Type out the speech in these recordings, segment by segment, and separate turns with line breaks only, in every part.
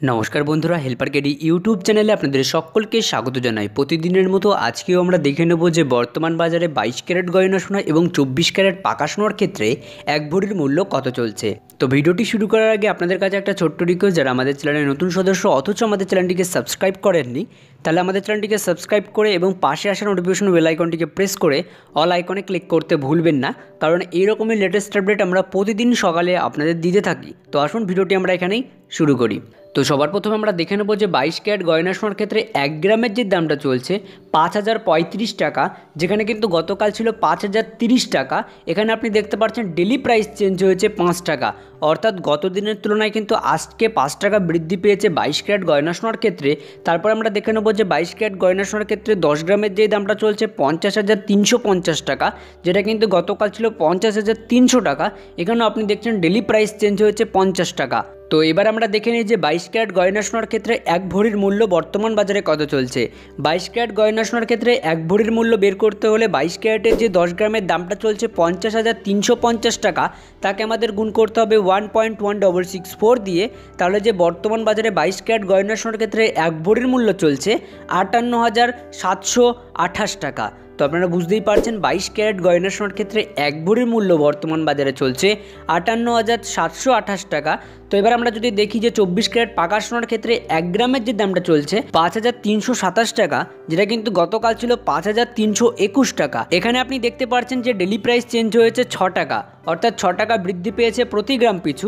নমস্কার বন্ধুরা, helper KD YouTube চ্যানেলে আপনাদের সকলকে স্বাগত জানাই। প্রতিদিনের মতো আজকেও আমরা দেখে নেব যে বর্তমান বাজারে বাইশ ক্যারেট গয়না সোনা এবং চব্বিশ ক্যারেট পাকা সোনার ক্ষেত্রে এক ভরির মূল্য কত চলছে? তো ভিডিওটি শুরু করার আগে আপনাদের কাছে একটা ছোট্ট রিকোয়েস্ট যারা আমাদের চ্যানেলের নতুন সদস্য অথচ আমাদের চ্যানেলটিকে সাবস্ক্রাইব করেননি তাহলে আমাদের চ্যানেলটিকে সাবস্ক্রাইব করে এবং পাশে আসা নোটিফিকেশন বেল আইকনটিকে প্রেস করে অল আইকনে ক্লিক করতে ভুলবেন না। কারণ এইরকমই লেটেস্ট আপডেট আমরা প্রতিদিন সকালে আপনাদের দিতে থাকি। তো আসুন ভিডিওটি আমরা এখানেই শুরু করি। তো সবার প্রথমে আমরা দেখে নেব যে বাইশ ক্যারেট গয়না সোনার ক্ষেত্রে এক গ্রামের যে দামটা চলছে পাঁচ হাজার পঁয়ত্রিশ টাকা, যেখানে কিন্তু গতকাল ছিল পাঁচ হাজার তিরিশ টাকা। এখানে আপনি দেখতে পাচ্ছেন ডেলি প্রাইস চেঞ্জ হয়েছে পাঁচ টাকা। অর্থাৎ গত দিনের তুলনায় কিন্তু আজকে পাঁচ টাকা বৃদ্ধি পেয়েছে বাইশ ক্যারেট গয়না সোনার ক্ষেত্রে। তারপর আমরা দেখে নেব যে বাইশ ক্যারেট গয়না সোনার ক্ষেত্রে দশ গ্রামের যে দামটা চলছে পঞ্চাশ হাজার তিনশো পঞ্চাশ টাকা, যেটা কিন্তু গতকাল ছিল পঞ্চাশ হাজার তিনশো টাকা, এখানেও আপনি দেখছেন ডেলি প্রাইস চেঞ্জ হয়েছে পঞ্চাশ টাকা। তো এবার আমরা দেখে নিই যে বাইশ ক্যারেট গয়না সোনার ক্ষেত্রে এক ভরির মূল্য বর্তমান বাজারে কত চলছে। বাইশ ক্যারেট গয়না সোনার ক্ষেত্রে এক ভরির মূল্য বের করতে হলে বাইশ ক্যারেটের যে দশ গ্রামের দামটা চলছে পঞ্চাশ হাজার তিনশো পঞ্চাশ টাকা, তাকে আমাদের গুণ করতে হবে one point one double six four দিয়ে। তাহলে যে বর্তমান বাজারে বাইশ ক্যারেট গয়না সোনার ক্ষেত্রে এক ভরির মূল্য চলছে আটান্ন হাজার সাতশো আঠাশ টাকা। তো আপনারা বুঝতেই পারছেন বাইশ ক্যারেট গয়না সোনার ক্ষেত্রে এক ভরির মূল্য বর্তমান বাজারে চলছে আটান্ন হাজার সাতশো আঠাশ টাকা। তো এবার আমরা যদি দেখি যে চব্বিশ ক্যারেট পাকা সোনার ক্ষেত্রে এক গ্রামের যে দামটা চলছে, পাঁচ হাজার তিনশো সাতাশ টাকা, যেটা কিন্তু গতকাল ছিল পাঁচ হাজার তিনশো একুশ টাকা। এখানে আপনি দেখতে পাচ্ছেন যে ডেলি প্রাইস চেঞ্জ হয়েছে ছ টাকা, অর্থাৎ ছ টাকা বৃদ্ধি পেয়েছে প্রতি গ্রাম পিছু।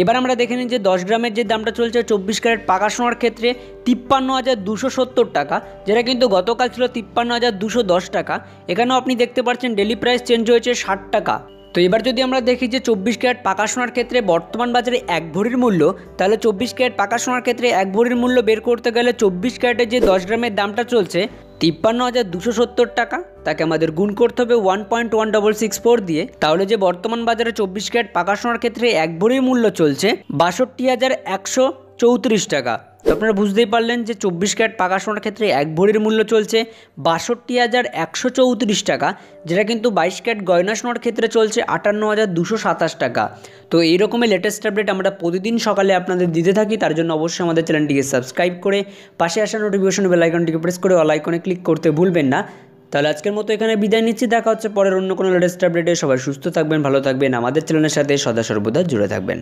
এবার আমরা দেখে নিই যে দশ গ্রামের যে দামটা চলছে চব্বিশ ক্যারেট পাকা সোনার ক্ষেত্রে তিপ্পান্ন হাজার দুশো সত্তর টাকা, যেটা কিন্তু গতকাল ছিল তিপ্পান্ন হাজার দুশো দশ টাকা। এখানেও আপনি দেখতে পাচ্ছেন ডেলি প্রাইস চেঞ্জ হয়েছে ষাট টাকা। তো এবার যদি আমরা দেখি যে চব্বিশ ক্যারেট পাকা সোনার ক্ষেত্রে বর্তমান বাজারে এক ভরির মূল্য, তাহলে চব্বিশ ক্যারেট পাকা সোনার ক্ষেত্রে এক ভরির মূল্য বের করতে গেলে চব্বিশ ক্যারেটের যে দশ গ্রামের দামটা চলছে, তিপ্পান্ন হাজার দুশো সত্তর টাকা। তাকে আমাদের গুণ করতে হবে one point one double six four দিয়ে। তাহলে যে বর্তমান বাজারে চব্বিশ ক্যারেট পাকা সোনার ক্ষেত্রে এক ভরির মূল্য চলছে, বাষট্টি হাজার একশো চৌত্রিশ টাকা। তো আপনারা বুঝতেই পারলেন যে চব্বিশ ক্যারেট পাকা সোনার ক্ষেত্রে এক ভরির মূল্য চলছে বাষট্টি হাজার একশো চৌত্রিশ টাকা, যেটা কিন্তু বাইশ ক্যারেট গয়না সোনার ক্ষেত্রে চলছে আটান্ন হাজার দুশো সাতাশ টাকা। তো এই এইরকমের লেটেস্ট আপডেট আমরা প্রতিদিন সকালে আপনাদের দিতে থাকি, তার জন্য অবশ্যই আমাদের চ্যানেলটিকে সাবস্ক্রাইব করে পাশে আসা নোটিফিকেশন বেল আইকনটিকে প্রেস করে অল আইকনে ক্লিক করতে ভুলবেন না। তাহলে আজকের মতো এখানে বিদায় নিচ্ছি, দেখা হচ্ছে পরের অন্য কোনো লেটেস্ট আপডেটে সবাই সুস্থ থাকবেন, ভালো থাকবেন, আমাদের চ্যানেলের সাথে সদা সর্বদা জুড়ে থাকবেন।